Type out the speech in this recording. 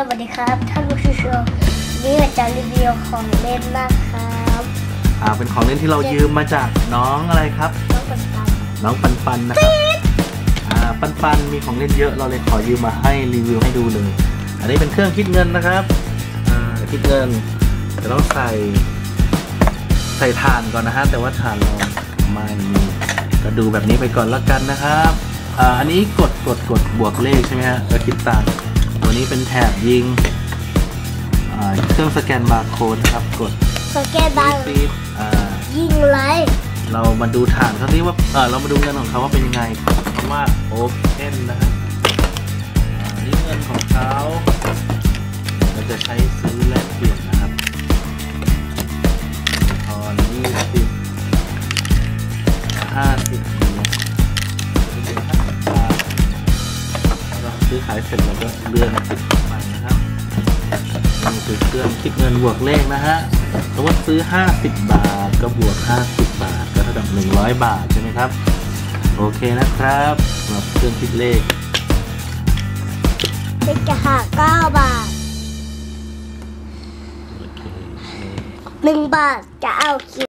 สวัสดีครับ ท่านผู้ชมนี่เราจะรีวิวของเล่นนะครับอ่าเป็นของเล่นที่เรายืมมาจากน้องอะไรครับ น้องปันปันน้องปันปันนะครับอ่าปันปันมีของเล่นเยอะเราเลยขอยืมมาให้รีวิวให้ดูเลยอันนี้เป็นเครื่องคิดเงินนะครับอ่าคิดเงินจะต้องใส่ใส่ถ่านก่อนนะฮะแต่ว่าถ่านเราไม่มีก็ดูแบบนี้ไปก่อนแล้วกันนะครับอ่าอันนี้กดกดกดบวกเลขใช่ไหมฮะแล้วคิดตังค์ ตัวนี้เป็นแถบยิงอ่าเครื่องสแกนบาร์โค้ดนะครับกดสแกนดังซีดอ่ายิงไลค์เรามาดูฐานเขาที่ว่าเออเรามาดูเงินของเขาว่าเป็นยังไงคำว่า open นะครับอ่านี่เงินของเขาเราจะใช้ซื้อแลกเปลี่ยนนะครับทอนยี่สิบห้าสิบ ซื้อขายเสร็จเราก็เลื่อนติดเข้าไปนะครับนี่คือเครื่องคิดเงินบวกเลขนะฮะสมมติซื้อ 50 บาทก็บวก 50 บาท ก็เท่ากับ 100 บาทใช่ไหมครับ โอเคนะครับสำหรับเครื่องคิดเลขเป็นกระหาเก้าบาทโอเคหนึ่งบาทจะเอาคิด